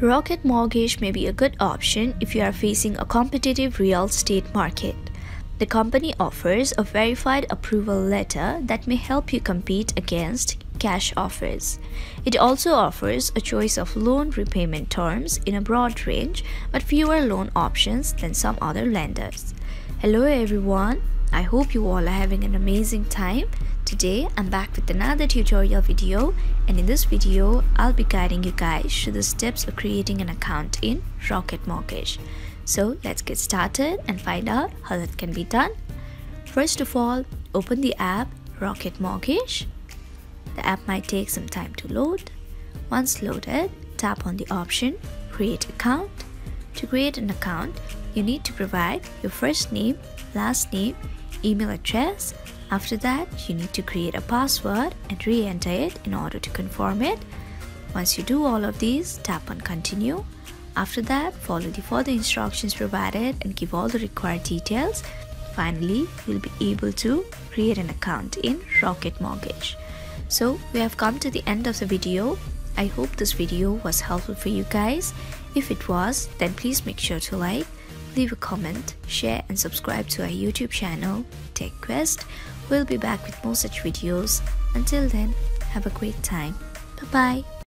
Rocket Mortgage may be a good option if you are facing a competitive real estate market. The company offers a verified approval letter that may help you compete against cash offers. It also offers a choice of loan repayment terms in a broad range but fewer loan options than some other lenders. Hello everyone, I hope you all are having an amazing time. Today I'm back with another tutorial video and in this video I'll be guiding you guys through the steps of creating an account in Rocket Mortgage. So let's get started and find out how that can be done. First of all, open the app Rocket Mortgage. The app might take some time to load. Once loaded, tap on the option Create Account. To create an account, you need to provide your first name, last name, email address, after that, you need to create a password and re-enter it in order to confirm it. Once you do all of these, tap on continue. After that, follow the further instructions provided and give all the required details. Finally, you'll be able to create an account in Rocket Mortgage. So, we have come to the end of the video. I hope this video was helpful for you guys. If it was, then please make sure to like, leave a comment, share and subscribe to our YouTube channel, Tech Quest. We'll be back with more such videos. Until then, have a great time. Bye bye.